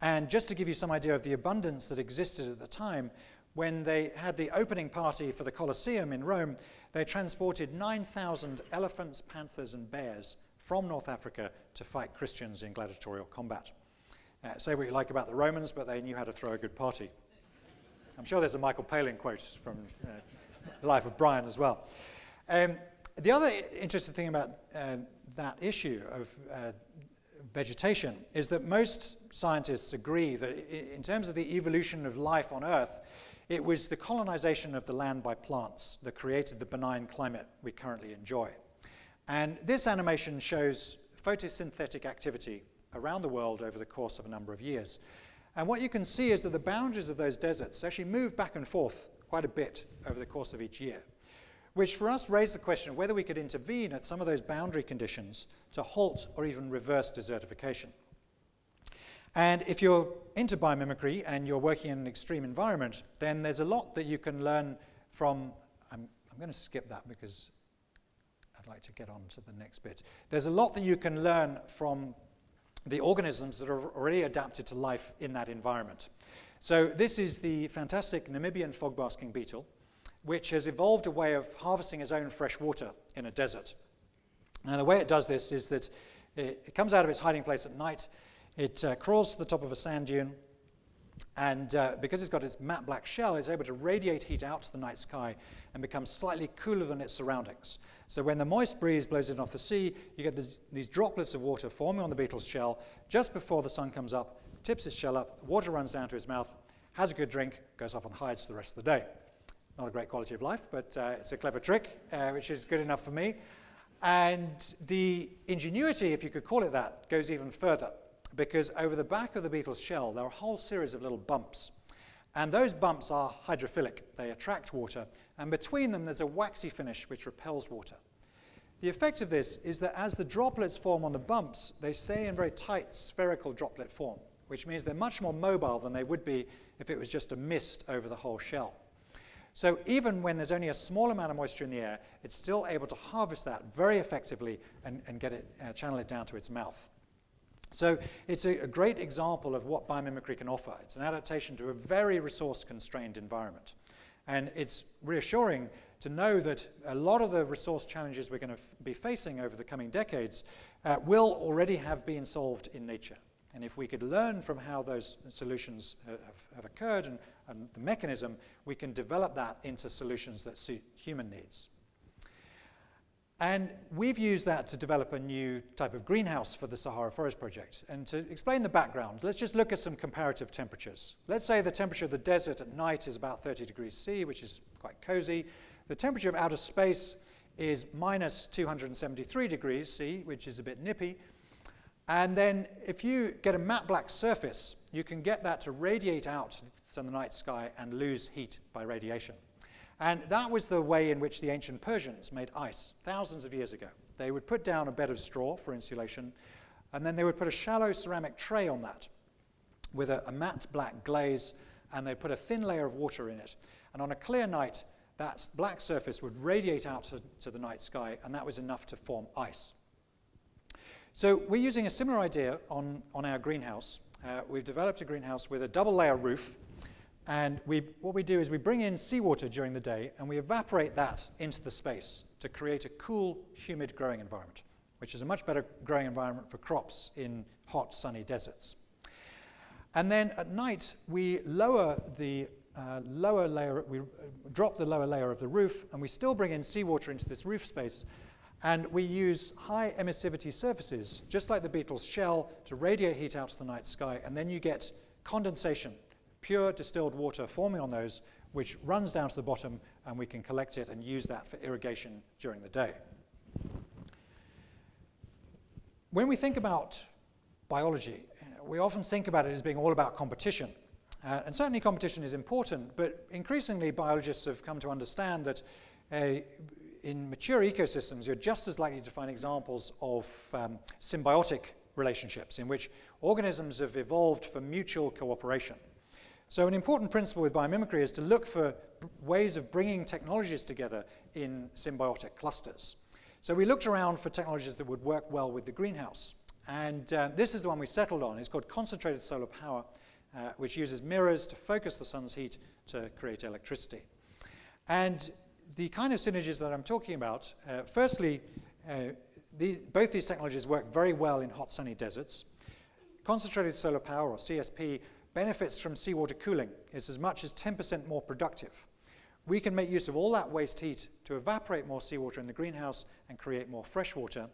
And just to give you some idea of the abundance that existed at the time, when they had the opening party for the Colosseum in Rome, they transported 9,000 elephants, panthers, and bears from North Africa to fight Christians in gladiatorial combat. Uh, say what you like about the Romans, but they knew how to throw a good party. I'm sure there's a Michael Palin quote from uh, The Life of Brian as well. Um, the other interesting thing about uh, that issue of uh, vegetation is that most scientists agree that in terms of the evolution of life on Earth, it was the colonization of the land by plants that created the benign climate we currently enjoy. And this animation shows photosynthetic activity around the world over the course of a number of years. And what you can see is that the boundaries of those deserts actually move back and forth quite a bit over the course of each year which for us raised the question of whether we could intervene at some of those boundary conditions to halt or even reverse desertification. And if you're into biomimicry and you're working in an extreme environment, then there's a lot that you can learn from. I'm, I'm going to skip that because I'd like to get on to the next bit. There's a lot that you can learn from the organisms that are already adapted to life in that environment. So this is the fantastic Namibian fog basking beetle which has evolved a way of harvesting its own fresh water in a desert. Now, the way it does this is that it, comes out of its hiding place at night, it uh, crawls to the top of a sand dune, and uh, because it's got its matte black shell, it's able to radiate heat out to the night sky and become slightly cooler than its surroundings. So when the moist breeze blows in off the sea, you get these droplets of water forming on the beetle's shell just before the sun comes up, tips his shell up, water runs down to his mouth, has a good drink, goes off and hides the rest of the day. Not a great quality of life, but uh, it's a clever trick, uh, which is good enough for me. And the ingenuity, if you could call it that, goes even further, because over the back of the beetle's shell, there are a whole series of little bumps. And those bumps are hydrophilic. They attract water. And between them, there's a waxy finish which repels water. The effect of this is that as the droplets form on the bumps, they stay in very tight spherical droplet form, which means they're much more mobile than they would be if it was just a mist over the whole shell. So even when there's only a small amount of moisture in the air, it's still able to harvest that very effectively and, and get it, uh, channel it down to its mouth. So it's a, a, great example of what biomimicry can offer. It's an adaptation to a very resource-constrained environment. And it's reassuring to know that a lot of the resource challenges we're going to be facing over the coming decades uh, will already have been solved in nature. And if we could learn from how those solutions uh, have, have, occurred and, and the mechanism, we can develop that into solutions that suit human needs. And we've used that to develop a new type of greenhouse for the Sahara Forest Project. And to explain the background, let's just look at some comparative temperatures. Let's say the temperature of the desert at night is about 30 degrees C, which is quite cozy. The temperature of outer space is minus 273 degrees C, which is a bit nippy. And then if you get a matte black surface, you can get that to radiate out to the night sky and lose heat by radiation. And that was the way in which the ancient Persians made ice thousands of years ago. They would put down a bed of straw for insulation, and then they would put a shallow ceramic tray on that with a, a matte black glaze, and they put a thin layer of water in it. And on a clear night, that black surface would radiate out to, to the night sky, and that was enough to form ice. So we're using a similar idea on, on our greenhouse. Uh, we've developed a greenhouse with a double layer roof and we, what we do is we bring in seawater during the day and we evaporate that into the space to create a cool, humid growing environment, which is a much better growing environment for crops in hot, sunny deserts. And then at night, we lower the uh, lower layer, we drop the lower layer of the roof, and we still bring in seawater into this roof space. And we use high emissivity surfaces, just like the beetle's shell, to radiate heat out to the night sky, and then you get condensation pure distilled water forming on those, which runs down to the bottom, and we can collect it and use that for irrigation during the day. When we think about biology, we often think about it as being all about competition. Uh, and certainly competition is important, but increasingly biologists have come to understand that uh, in mature ecosystems, you're just as likely to find examples of um, symbiotic relationships in which organisms have evolved for mutual cooperation. So an important principle with biomimicry is to look for ways of bringing technologies together in symbiotic clusters. So we looked around for technologies that would work well with the greenhouse. And uh, this is the one we settled on. It's called concentrated solar power, uh, which uses mirrors to focus the sun's heat to create electricity. And the kind of synergies that I'm talking about, uh, firstly, uh, these, both these technologies work very well in hot sunny deserts. Concentrated solar power, or CSP, benefits from seawater cooling is as much as 10% more productive. We can make use of all that waste heat to evaporate more seawater in the greenhouse and create more fresh water.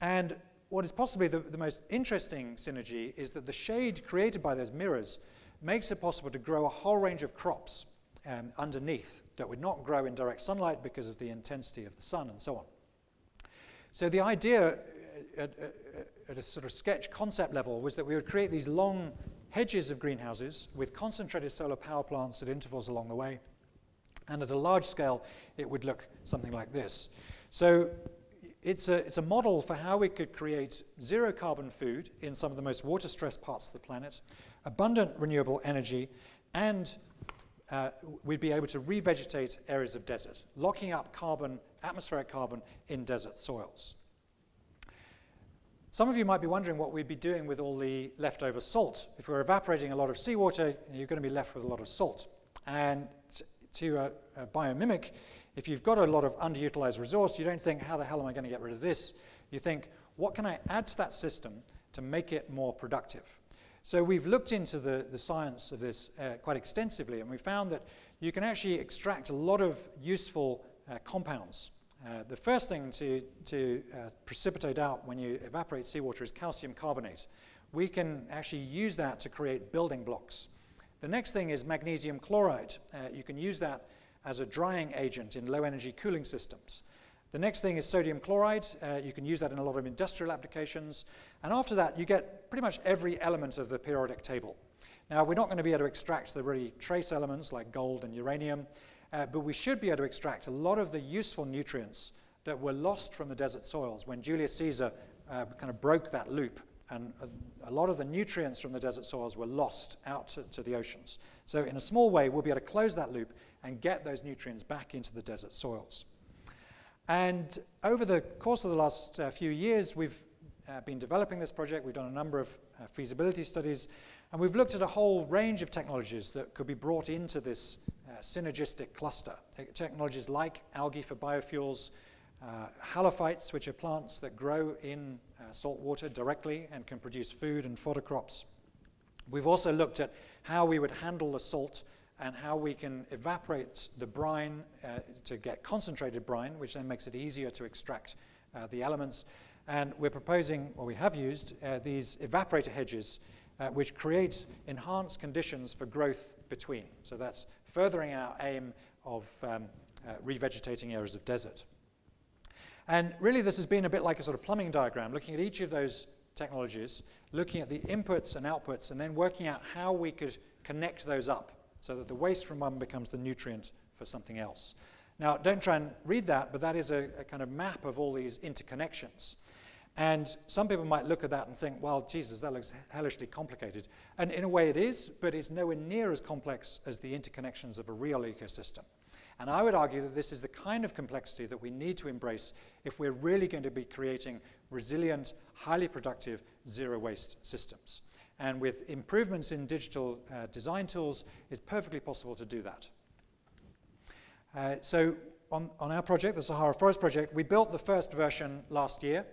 And what is possibly the, the most interesting synergy is that the shade created by those mirrors makes it possible to grow a whole range of crops um, underneath that would not grow in direct sunlight because of the intensity of the sun and so on. So the idea at, at, at a sort of sketch concept level was that we would create these long hedges of greenhouses with concentrated solar power plants at intervals along the way. And at a large scale, it would look something like this. So it's a, it's a model for how we could create zero carbon food in some of the most water stressed parts of the planet, abundant renewable energy, and uh, we'd be able to revegetate areas of desert, locking up carbon, atmospheric carbon, in desert soils. Some of you might be wondering what we'd be doing with all the leftover salt. If we're evaporating a lot of seawater, you're going to be left with a lot of salt. And to uh, uh, biomimic, if you've got a lot of underutilized resource, you don't think, how the hell am I going to get rid of this? You think, what can I add to that system to make it more productive? So we've looked into the, the science of this uh, quite extensively, and we found that you can actually extract a lot of useful uh, compounds uh, the first thing to, to uh, precipitate out when you evaporate seawater is calcium carbonate. We can actually use that to create building blocks. The next thing is magnesium chloride. Uh, you can use that as a drying agent in low energy cooling systems. The next thing is sodium chloride. Uh, you can use that in a lot of industrial applications. And after that, you get pretty much every element of the periodic table. Now, we're not going to be able to extract the really trace elements like gold and uranium, uh, but we should be able to extract a lot of the useful nutrients that were lost from the desert soils when Julius Caesar uh, kind of broke that loop. And a, a, lot of the nutrients from the desert soils were lost out to, to the oceans. So, in a small way, we'll be able to close that loop and get those nutrients back into the desert soils. And over the course of the last uh, few years, we've uh, been developing this project. We've done a number of uh, feasibility studies, and we've looked at a whole range of technologies that could be brought into this synergistic cluster. Technologies like algae for biofuels, uh, halophytes, which are plants that grow in uh, salt water directly and can produce food and fodder crops. We've also looked at how we would handle the salt and how we can evaporate the brine uh, to get concentrated brine, which then makes it easier to extract uh, the elements. And we're proposing, or we have used, uh, these evaporator hedges, uh, which create enhanced conditions for growth between. So that's furthering our aim of um, uh, revegetating areas of desert. And really, this has been a bit like a sort of plumbing diagram, looking at each of those technologies, looking at the inputs and outputs, and then working out how we could connect those up so that the waste from one becomes the nutrient for something else. Now, don't try and read that, but that is a, a kind of map of all these interconnections. And some people might look at that and think, well, Jesus, that looks hellishly complicated. And in a way it is, but it's nowhere near as complex as the interconnections of a real ecosystem. And I would argue that this is the kind of complexity that we need to embrace if we're really going to be creating resilient, highly productive, zero waste systems. And with improvements in digital uh, design tools, it's perfectly possible to do that. Uh, so on, on, our project, the Sahara Forest Project, we built the first version last year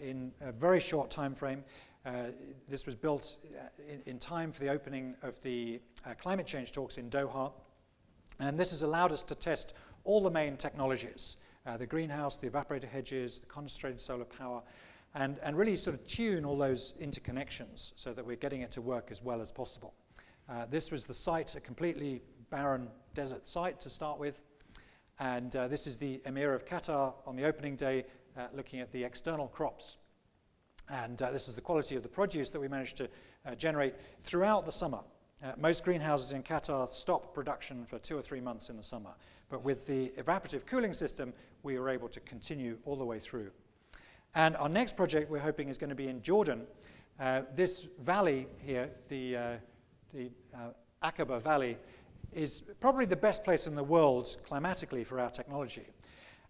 in a very short time frame. Uh, this was built uh, in, in, time for the opening of the uh, climate change talks in Doha. And this has allowed us to test all the main technologies, uh, the greenhouse, the evaporator hedges, the concentrated solar power, and, and really sort of tune all those interconnections so that we're getting it to work as well as possible. Uh, this was the site, a completely barren desert site to start with. And uh, this is the Emir of Qatar on the opening day uh, looking at the external crops. And uh, this is the quality of the produce that we managed to uh, generate throughout the summer. Uh, most greenhouses in Qatar stop production for two or three months in the summer. But with the evaporative cooling system, we were able to continue all the way through. And our next project we're hoping is going to be in Jordan. Uh, this valley here, the, uh, the Aqaba Valley, is probably the best place in the world climatically for our technology.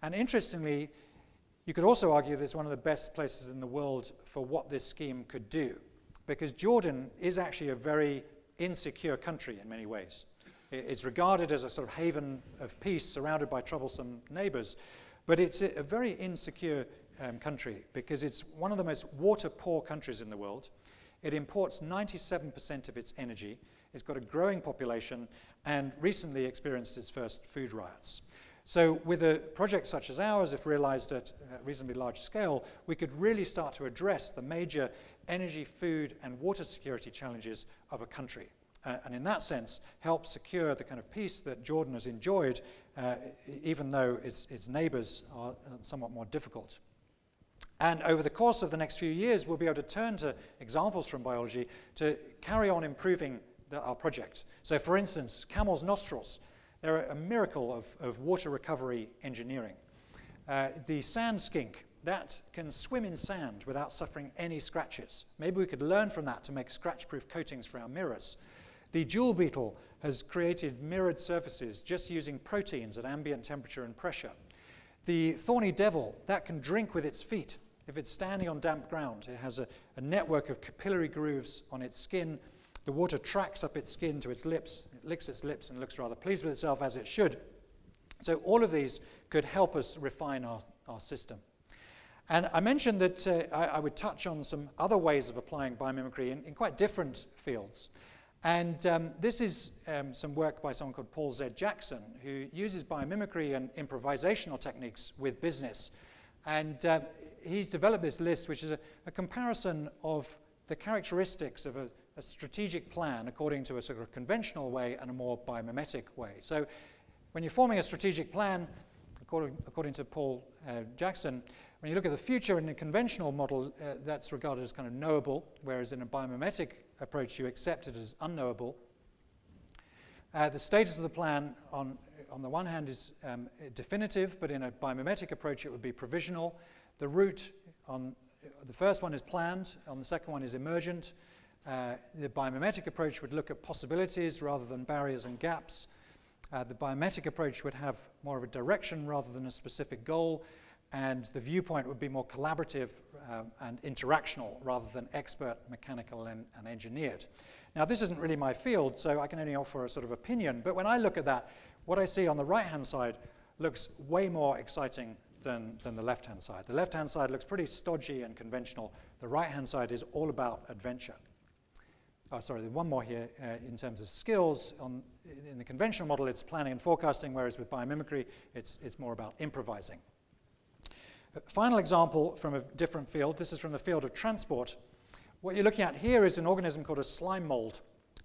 And interestingly, you could also argue that it's one of the best places in the world for what this scheme could do, because Jordan is actually a very insecure country in many ways. It's regarded as a sort of haven of peace surrounded by troublesome neighbors, but it's a very insecure um, country because it's one of the most water poor countries in the world. It imports 97% of its energy. It's got a growing population and recently experienced its first food riots. So with a project such as ours, if realized at a reasonably large scale, we could really start to address the major energy, food, and water security challenges of a country. Uh, and in that sense, help secure the kind of peace that Jordan has enjoyed, uh, even though its, its neighbors are somewhat more difficult. And over the course of the next few years, we'll be able to turn to examples from biology to carry on improving the, our project. So, for instance, camel's nostrils, they're a miracle of, of water recovery engineering. Uh, the sand skink, that can swim in sand without suffering any scratches. Maybe we could learn from that to make scratch-proof coatings for our mirrors. The jewel beetle has created mirrored surfaces just using proteins at ambient temperature and pressure. The thorny devil, that can drink with its feet. If it's standing on damp ground, it has a, a network of capillary grooves on its skin. The water tracks up its skin to its lips, it licks its lips and looks rather pleased with itself as it should. So all of these could help us refine our, our system. And I mentioned that uh, I, I, would touch on some other ways of applying biomimicry in, in quite different fields. And um, this is um, some work by someone called Paul Z. Jackson, who uses biomimicry and improvisational techniques with business. And uh, he's developed this list, which is a, a comparison of the characteristics of a, a, strategic plan according to a sort of conventional way and a more biomimetic way. So when you're forming a strategic plan, according, according to Paul uh, Jackson, when you look at the future in a conventional model, uh, that's regarded as kind of knowable, whereas in a biomimetic approach, you accept it as unknowable. Uh, the status of the plan, on, on the one hand, is um, definitive, but in a biomimetic approach, it would be provisional. The route on the first one is planned, on the second one is emergent. Uh, the biomimetic approach would look at possibilities rather than barriers and gaps. Uh, the biomimetic approach would have more of a direction rather than a specific goal, and the viewpoint would be more collaborative um, and interactional rather than expert, mechanical, and, and, engineered. Now, this isn't really my field, so I can only offer a sort of opinion, but when I look at that, what I see on the right-hand side looks way more exciting than, than the left-hand side. The left-hand side looks pretty stodgy and conventional. The right-hand side is all about adventure. Oh, sorry, one more here uh, in terms of skills. On, in the conventional model, it's planning and forecasting, whereas with biomimicry, it's, it's more about improvising. Final example from a different field. This is from the field of transport. What you're looking at here is an organism called a slime mold.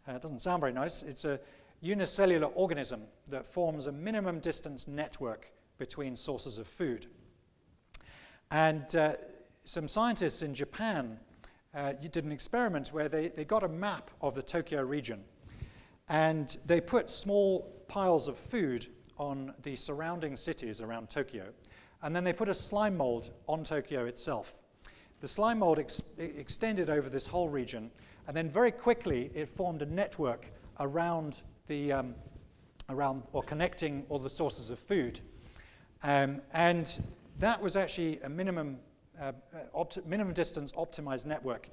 Uh, it doesn't sound very nice. It's a unicellular organism that forms a minimum distance network between sources of food. And uh, some scientists in Japan uh, did an experiment where they, they got a map of the Tokyo region and they put small piles of food on the surrounding cities around Tokyo and then they put a slime mold on Tokyo itself. The slime mold ex extended over this whole region, and then very quickly it formed a network around the um, around or connecting all the sources of food, um, and that was actually a minimum uh minimum distance optimized network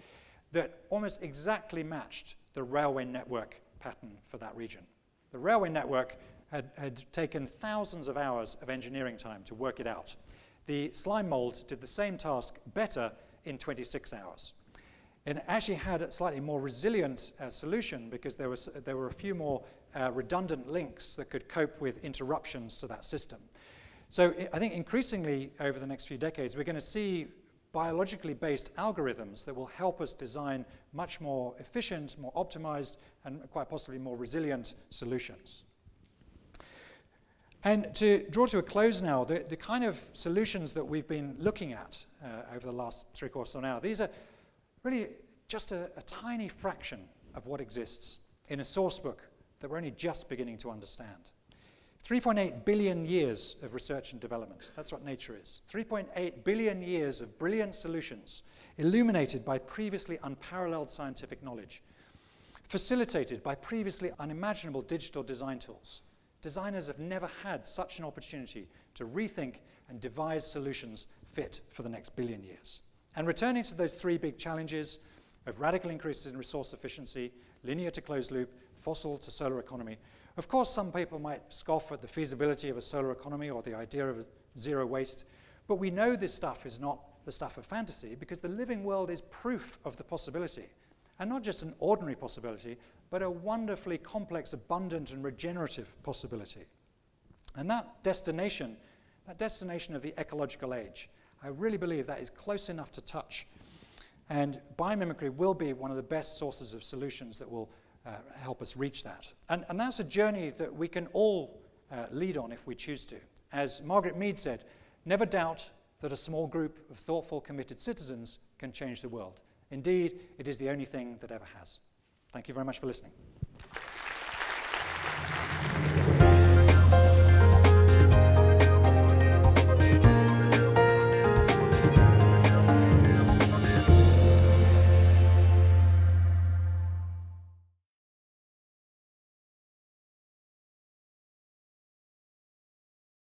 that almost exactly matched the railway network pattern for that region. The railway network had, had taken thousands of hours of engineering time to work it out. The slime mold did the same task better in 26 hours. It actually had a slightly more resilient uh, solution because there, was, there were a few more uh, redundant links that could cope with interruptions to that system. So I think increasingly over the next few decades, we're going to see biologically based algorithms that will help us design much more efficient, more optimized, and quite possibly more resilient solutions. And to draw to a close now, the, the kind of solutions that we've been looking at uh, over the last three quarters of an hour, these are really just a, a tiny fraction of what exists in a source book that we're only just beginning to understand. 3.8 billion years of research and development. That's what nature is. 3.8 billion years of brilliant solutions illuminated by previously unparalleled scientific knowledge, facilitated by previously unimaginable digital design tools, Designers have never had such an opportunity to rethink and devise solutions fit for the next billion years. And returning to those three big challenges of radical increases in resource efficiency, linear to closed loop, fossil to solar economy, of course, some people might scoff at the feasibility of a solar economy or the idea of zero waste, but we know this stuff is not the stuff of fantasy because the living world is proof of the possibility. And not just an ordinary possibility, but a wonderfully complex, abundant, and regenerative possibility. And that destination, that destination of the ecological age, I really believe that is close enough to touch. And biomimicry will be one of the best sources of solutions that will uh, help us reach that. And, and that's a journey that we can all uh, lead on if we choose to. As Margaret Mead said, never doubt that a small group of thoughtful, committed citizens can change the world. Indeed, it is the only thing that ever has. Thank you very much for listening.